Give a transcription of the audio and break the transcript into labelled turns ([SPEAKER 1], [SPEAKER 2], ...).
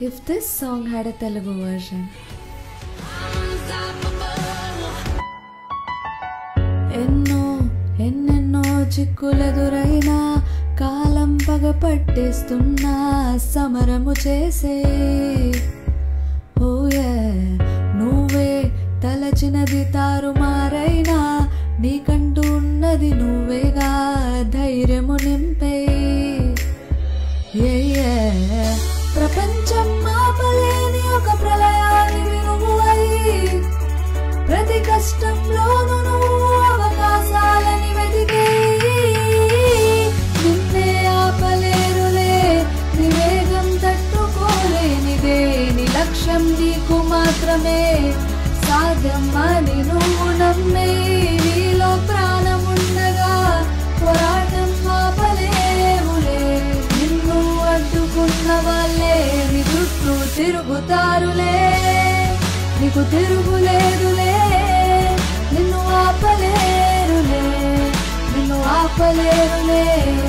[SPEAKER 1] If this song had a Telugu version, ఎన్నో ఎన్నెన్నో చిక్కులెదురైనా కాలం పగ పట్టేస్తున్నా సమరము చేసే. Oh ఓయే నువ్వే తలచినది తారుమారైనా నీకంటూ ఉన్నది నువ్వేగా. మాత్రమే. సాధ్యం నువ్వు నమ్మే నీలో ప్రాణముండగా పోరాటం ఆపలేవులే నిన్ను అడ్డుకున్న వాళ్ళే నీ చుట్టూ తిరుగుతారులే. నీకు తిరుగులేదులే. నిన్ను ఆపలేరులే. నిన్ను ఆపలేరులే.